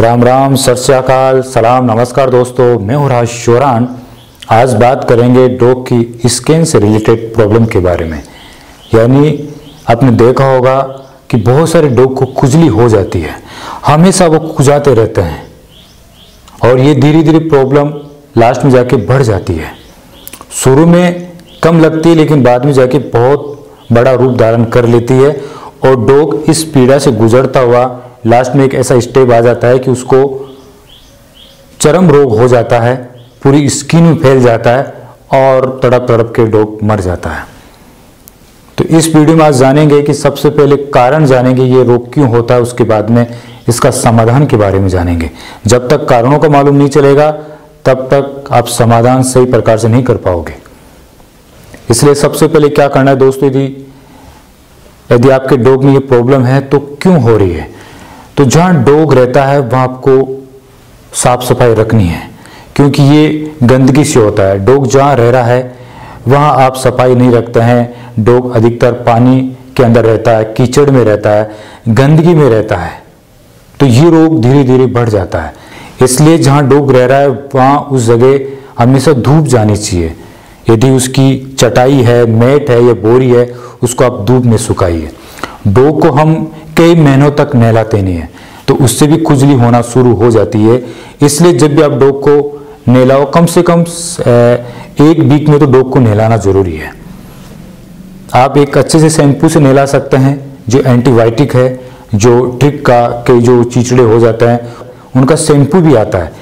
राम राम सत्याकाल सलाम, नमस्कार दोस्तों। मैं हूँ राज शोरान। आज बात करेंगे डॉग की स्किन से रिलेटेड प्रॉब्लम के बारे में। यानी आपने देखा होगा कि बहुत सारे डॉग को खुजली हो जाती है। हमेशा वो खुजाते रहते हैं और ये धीरे धीरे प्रॉब्लम लास्ट में जाके बढ़ जाती है। शुरू में कम लगती है, लेकिन बाद में जाके बहुत बड़ा रूप धारण कर लेती है और डॉग इस पीड़ा से गुजरता हुआ लास्ट में एक ऐसा स्टेप आ जाता है कि उसको चरम रोग हो जाता है, पूरी स्किन में फैल जाता है और तड़प तड़प के डॉग मर जाता है। तो इस वीडियो में आज जानेंगे कि सबसे पहले कारण जानेंगे ये रोग क्यों होता है, उसके बाद में इसका समाधान के बारे में जानेंगे। जब तक कारणों का मालूम नहीं चलेगा, तब तक आप समाधान सही प्रकार से नहीं कर पाओगे। इसलिए सबसे पहले क्या करना है दोस्तों, यदि यदि आपके डॉग में ये प्रॉब्लम है तो क्यों हो रही है? तो जहाँ डोग रहता है, वहाँ आपको साफ़ सफ़ाई रखनी है। क्योंकि ये गंदगी से होता है। डोग जहाँ रह रहा है, वहाँ आप सफ़ाई नहीं रखते हैं। डोग अधिकतर पानी के अंदर रहता है, कीचड़ में रहता है, गंदगी में रहता है। तो ये रोग धीरे धीरे बढ़ जाता है। इसलिए जहाँ डोग रह रहा है, वहाँ उस जगह हमेशा धूप जानी चाहिए। यदि उसकी चटाई है, मैट है या बोरी है, उसको आप धूप में सुखाइए। डोग को हम कई महीनों तक नहलाते नहीं है। तो उससे भी खुजली होना शुरू हो जाती है। इसलिए जब भी आप डॉग को नहलाओ, कम से कम एक वीक में तो डॉग को नहलाना ज़रूरी है। आप एक अच्छे से शैम्पू से नहला सकते हैं, जो एंटीबायोटिक है, जो ट्रिक का, के जो चिचड़े हो जाते हैं, उनका शैम्पू भी आता है।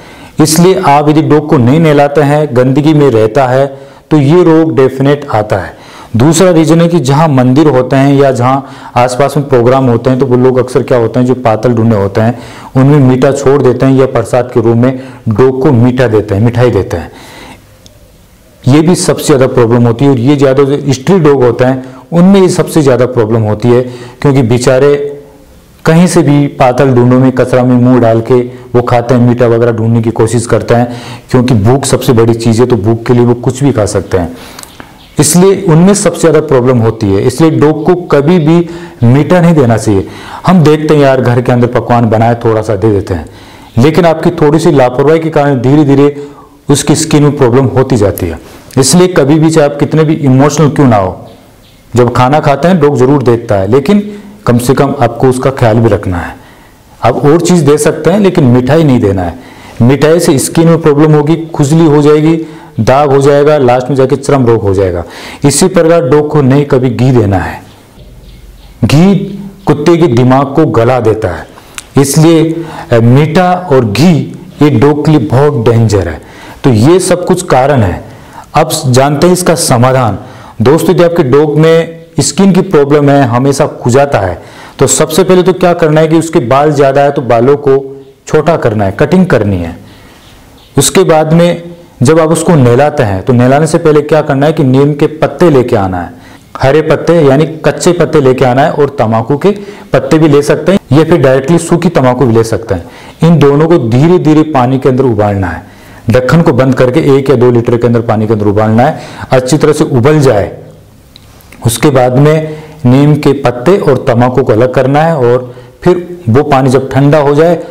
इसलिए आप यदि डॉग को नहीं नहलाते हैं, गंदगी में रहता है तो ये रोग डेफिनेट आता है। दूसरा रीजन है कि जहाँ मंदिर होते हैं या जहाँ आसपास में प्रोग्राम होते हैं तो वो लोग अक्सर क्या होते हैं, जो पातल ढूंढे होते हैं, उनमें मीठा छोड़ देते हैं या प्रसाद के रूप में डोग को मीठा देते हैं, मिठाई देते हैं। ये भी सबसे ज़्यादा प्रॉब्लम होती है और ये ज़्यादा जो स्ट्रीट डॉग होते हैं, उनमें ये सबसे ज़्यादा प्रॉब्लम होती है, क्योंकि बेचारे कहीं से भी पातल ढूंढों में, कचरा में मुँह डाल के वो खाते हैं, मीठा वगैरह ढूँढने की कोशिश करते हैं, क्योंकि भूख सबसे बड़ी चीज़ है तो भूख के लिए वो कुछ भी खा सकते हैं। इसलिए उनमें सबसे ज़्यादा प्रॉब्लम होती है। इसलिए डॉग को कभी भी मीठा नहीं देना चाहिए। हम देखते हैं यार, घर के अंदर पकवान बनाए थोड़ा सा दे देते हैं। लेकिन आपकी थोड़ी सी लापरवाही के कारण धीरे धीरे उसकी स्किन में प्रॉब्लम होती जाती है। इसलिए कभी भी चाहे आप कितने भी इमोशनल क्यों ना हो, जब खाना खाते हैं, डॉग ज़रूर देखता है। लेकिन कम से कम आपको उसका ख्याल भी रखना है। आप और चीज़ दे सकते हैं, लेकिन मिठाई नहीं देना है। मिठाई से स्किन में प्रॉब्लम होगी, खुजली हो जाएगी दाग हो जाएगा लास्ट में जाके चरम रोग हो जाएगा। इसी प्रकार डॉग को नहीं, कभी घी देना है। घी कुत्ते के दिमाग को गला देता है। इसलिए मीठा और घी ये डॉग के लिए बहुत डेंजर है। तो ये सब कुछ कारण है। अब जानते हैं इसका समाधान। दोस्तों, यदि आपके डॉग में स्किन की प्रॉब्लम है, हमेशा खुजाता है तो सबसे पहले तो क्या करना है कि उसके बाल ज़्यादा है तो बालों को छोटा करना है कटिंग करनी है। उसके बाद में जब आप उसको नहलाते हैं तो नहलाने से पहले क्या करना है कि नीम के पत्ते लेके आना है। हरे पत्ते यानी कच्चे पत्ते लेके आना है और तमाकू के पत्ते भी ले सकते हैं, या फिर डायरेक्टली सूखी तमाकू भी ले सकते हैं। इन दोनों को धीरे धीरे पानी के अंदर उबालना है। ढक्कन को बंद करके एक या दो लीटर के अंदर पानी के अंदर उबालना है, अच्छी तरह से उबल जाए। उसके बाद में नीम के पत्ते और तमाकू को अलग करना है और फिर वो पानी जब ठंडा हो जाए,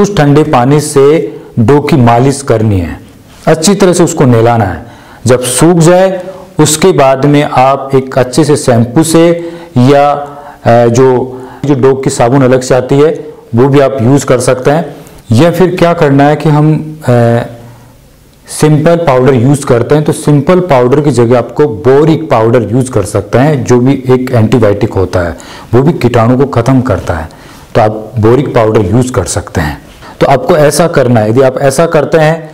उस ठंडे पानी से डो की मालिश करनी है। अच्छी तरह से उसको नहलाना है। जब सूख जाए, उसके बाद में आप एक अच्छे से शैम्पू से या जो जो डॉग की साबुन अलग से आती है, वो भी आप यूज़ कर सकते हैं। या फिर क्या करना है कि हम सिंपल पाउडर यूज़ करते हैं तो सिंपल पाउडर की जगह आपको बोरिक पाउडर यूज़ कर सकते हैं, जो भी एक एंटीबायोटिक होता है, वो भी कीटाणु को ख़त्म करता है। तो आप बोरिक पाउडर यूज़ कर सकते हैं। तो आपको ऐसा करना है, यदि आप ऐसा करते हैं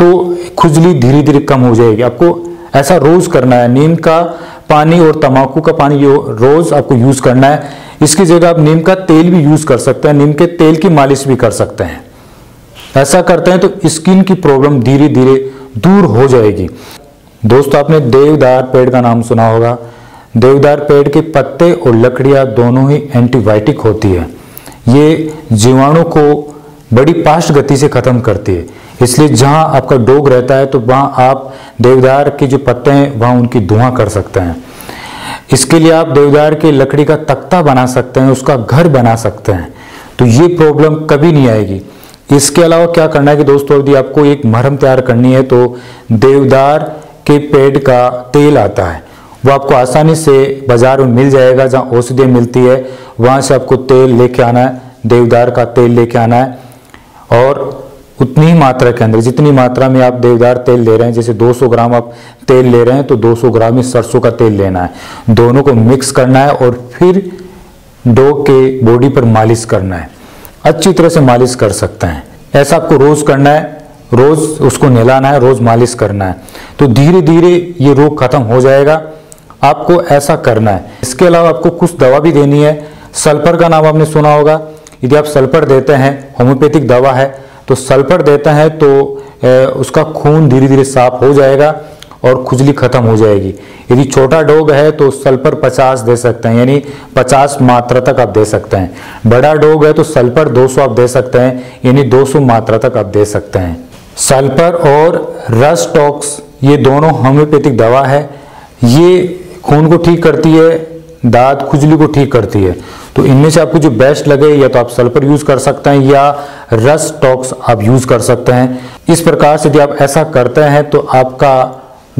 तो खुजली धीरे धीरे कम हो जाएगी। आपको ऐसा रोज करना है। नीम का पानी और तमाकू का पानी रोज आपको यूज़ करना है। इसकी जगह आप नीम का तेल भी यूज़ कर सकते हैं। नीम के तेल की मालिश भी कर सकते हैं। ऐसा करते हैं तो स्किन की प्रॉब्लम धीरे धीरे दूर हो जाएगी। दोस्तों, आपने देवदार पेड़ का नाम सुना होगा। देवदार पेड़ के पत्ते और लकड़ियाँ दोनों ही एंटीबायोटिक होती है। ये जीवाणु को बड़ी फास्ट गति से खत्म करती है। इसलिए जहाँ आपका डोग रहता है तो वहाँ आप देवदार के जो पत्ते हैं, वहाँ उनकी धुआँ कर सकते हैं। इसके लिए आप देवदार के लकड़ी का तख्ता बना सकते हैं, उसका घर बना सकते हैं। तो ये प्रॉब्लम कभी नहीं आएगी। इसके अलावा क्या करना है कि दोस्तों, यदि आपको एक मरहम तैयार करनी है तो देवदार के पेड़ का तेल आता है। वो आपको आसानी से बाज़ार में मिल जाएगा, जहाँ औषधियाँ मिलती है, वहाँ से आपको तेल लेके आना है, देवदार का तेल लेके आना है। और उतनी ही मात्रा के अंदर, जितनी मात्रा में आप देवदार तेल ले रहे हैं, जैसे 200 ग्राम आप तेल ले रहे हैं तो 200 ग्राम ही सरसों का तेल लेना है। दोनों को मिक्स करना है और फिर डो के बॉडी पर मालिश करना है। अच्छी तरह से मालिश कर सकते हैं। ऐसा आपको रोज करना है, रोज उसको नहलाना है, रोज मालिश करना है। तो धीरे धीरे ये रोग खत्म हो जाएगा। आपको ऐसा करना है। इसके अलावा आपको कुछ दवा भी देनी है। सल्फ़र का नाम आपने सुना होगा। यदि आप सल्फ़र देते हैं, होम्योपैथिक दवा है तो सल्फ़र देते हैं तो उसका खून धीरे धीरे साफ़ हो जाएगा और खुजली खत्म हो जाएगी। यदि छोटा डोग है तो सल्फ़र 50 दे सकते हैं, यानी 50 मात्रा तक आप दे सकते हैं। बड़ा डोग है तो सल्फ़र 200 आप दे सकते हैं, यानी 200 मात्रा तक आप दे सकते हैं। सल्फ़र और रसटॉक्स, ये दोनों होम्योपैथिक दवा है। ये खून को ठीक करती है, दांत खुजली को ठीक करती है। तो इनमें से आपको जो बेस्ट लगे, या तो आप सल्फ़र यूज़ कर सकते हैं, या रस टॉक्स आप यूज़ कर सकते हैं। इस प्रकार से यदि आप ऐसा करते हैं तो आपका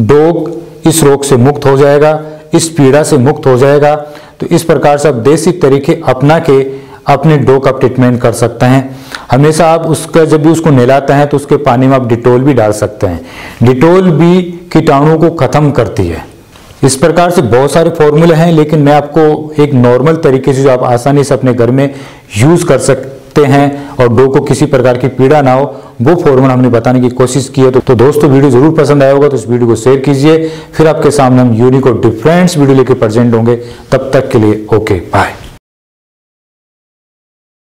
डोग इस रोग से मुक्त हो जाएगा, इस पीड़ा से मुक्त हो जाएगा। तो इस प्रकार से आप देसी तरीके अपना के अपने डॉग का ट्रीटमेंट कर सकते हैं। हमेशा आप उसका जब भी उसको नहलाते हैं तो उसके पानी में आप डिटोल भी डाल सकते हैं। डिटोल भी कीटाणुओं को खत्म करती है। इस प्रकार से बहुत सारे फॉर्मूले हैं लेकिन मैं आपको एक नॉर्मल तरीके से जो आप आसानी से अपने घर में यूज़ कर सकते हैं और डो को किसी प्रकार की पीड़ा ना हो वो फॉर्मूला हमने बताने की कोशिश की है। तो, तो दोस्तों वीडियो ज़रूर पसंद आया होगा तो इस वीडियो को शेयर कीजिए। फिर आपके सामने हम यूनिक और डिफरेंट वीडियो लेके प्रेजेंट होंगे। तब तक के लिए ओके बाय